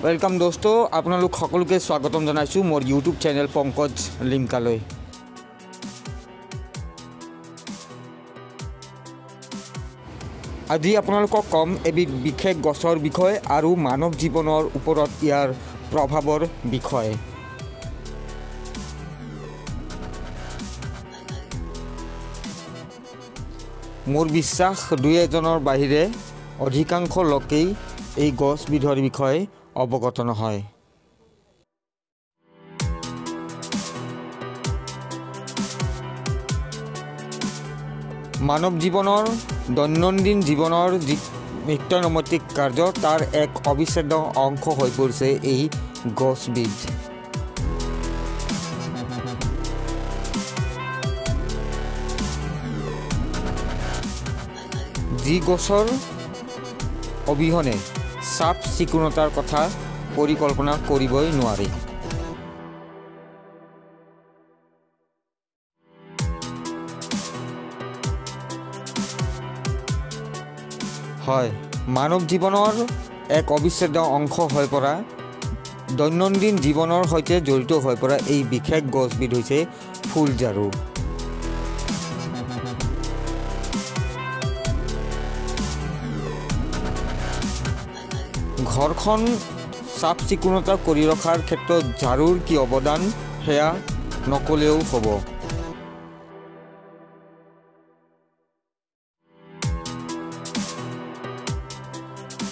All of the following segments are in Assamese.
ৱেলকাম দোস্ত আপোনালোক সকলোকে স্বাগতম জনাইছোঁ মোৰ ইউটিউব চেনেল পংকজ লিমকালৈ আজি আপোনালোকক ক'ম এবিধ বিশেষ গছৰ বিষয়ে আৰু মানৱ জীৱনৰ ওপৰত ইয়াৰ প্ৰভাৱৰ বিষয়ে মোৰ বিশ্বাস দুই এজনৰ বাহিৰে অধিকাংশ লোকেই এই গছবিধৰ বিষয়ে অৱগত নহয়। মানৱ জীৱনৰ দৈনন্দিন জীৱনৰ যি নিত্যনৈমিত্তিক কাৰ্য তাৰ এক অবিচ্ছেদ্য অংশ হৈ পৰিছে এই গছবিধ। যি গছৰ অবিহনে চাফ চিকুণতাৰ কথা পৰিকল্পনা কৰিবই নোৱাৰি। হয় মানৱ জীৱনৰ এক অবিচ্ছেদ্য অংশ হৈ পৰা দৈনন্দিন জীৱনৰ সৈতে জড়িত হৈ পৰা এই বিশেষ গছবিধ হৈছে ফুলঝাৰু ঘৰখন চাফ চিকুণতা কৰি ৰখাৰ ক্ষেত্ৰত ঝাৰুৰ কি অৱদান সেয়া নক'লেও হ'ব।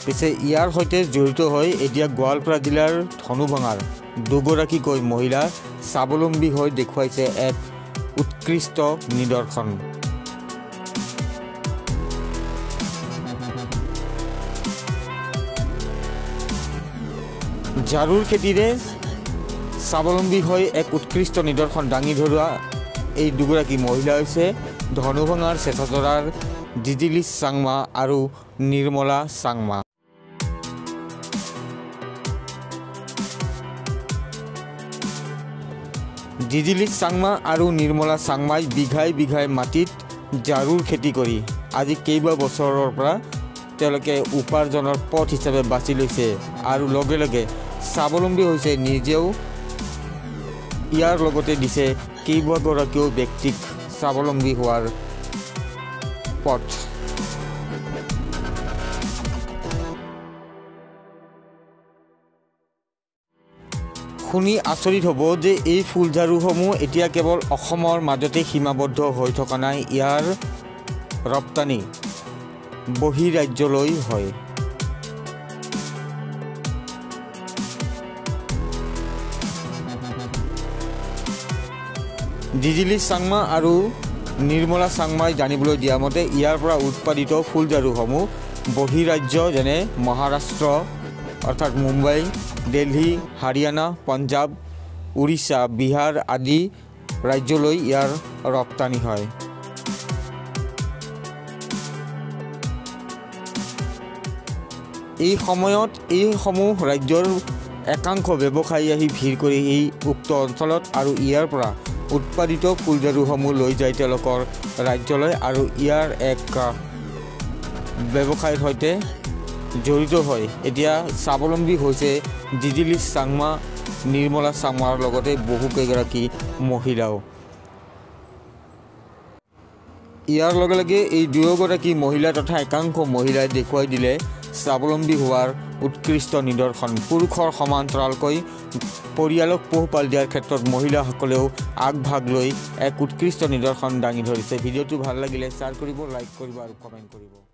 পিছে ইয়াৰ সৈতে জড়িত হৈ এতিয়া গোৱালপাৰা জিলাৰ ধনুভঙাৰ দুগৰাকীকৈ মহিলা স্বাৱলম্বী হৈ দেখুৱাইছে এক উৎকৃষ্ট নিদৰ্শন। ঝাৰুৰ খেতিৰে স্বাৱলম্বী হৈ এক উৎকৃষ্ট নিদৰ্শন দাঙি ধৰোৱা এই দুগৰাকী মহিলা হৈছে ধনুভঙাৰ চেঁচাজৰাৰ জিজিলিছ চাংমা আৰু নিৰ্মলা চাংমা। জিজিলিছ চাংমা আৰু নিৰ্মলা চাংমাই বিঘাই বিঘাই মাটিত ঝাৰুৰ খেতি কৰি আজি কেইবা বছৰৰ পৰা তেওঁলোকে উপাৰ্জনৰ পথ হিচাপে বাছি লৈছে আৰু লগে লগে স্বাৱলম্বী হৈছে নিজেও। ইয়াৰ লগতে দিছে কেইবাগৰাকীও ব্যক্তিক স্বাৱলম্বী হোৱাৰ পথ। শুনি আচৰিত হ'ব যে এই ফুলঝাৰুসমূহ এতিয়া কেৱল অসমৰ মাজতে সীমাবদ্ধ হৈ থকা নাই ইয়াৰ ৰপ্তানি বহিৰাজ্যলৈ হয়। জিজিলি চাংমা আৰু নিৰ্মলা চাংমাই জানিবলৈ দিয়া মতে ইয়াৰ পৰা উৎপাদিত ফুলঝাৰুসমূহ বহিৰাজ্য যেনে মহাৰাষ্ট্ৰ অৰ্থাৎ মুম্বাই দিল্লী হাৰিয়ানা পঞ্জাৱ উৰিষ্যা বিহাৰ আদি ৰাজ্যলৈ ইয়াৰ ৰপ্তানি হয়। এই সময়ত এইসমূহ ৰাজ্যৰ একাংশ ব্যৱসায়ী আহি ভিৰ কৰি এই উক্ত অঞ্চলত আৰু ইয়াৰ পৰা উৎপাদিত ফুলঝাৰুসমূহ লৈ যায় তেওঁলোকৰ ৰাজ্যলৈ আৰু ইয়াৰ এক ব্যৱসায়ৰ সৈতে জড়িত হৈ এতিয়া স্বাৱলম্বী হৈছে জিজিলিছ চাংমা নিৰ্মলা চাংমাৰ লগতে বহুকেইগৰাকী মহিলাও। ইয়াৰ লগে লগে এই দুয়োগৰাকী মহিলা তথা একাংশ মহিলাই দেখুৱাই দিলে স্বাৱলম্বী হোৱাৰ উৎকৃষ্ট নিদৰ্শন। পুৰুষৰ সমান্তৰালকৈ পৰিয়ালক পোহপাল দিয়াৰ ক্ষেত্ৰত মহিলাসকলেও আগভাগ লৈ এক উৎকৃষ্ট নিদৰ্শন দাঙি ধৰিছে। ভিডিঅ'টো ভাল লাগিলে শ্বেয়াৰ কৰিব লাইক কৰিব আৰু কমেণ্ট কৰিব।